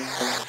Ah!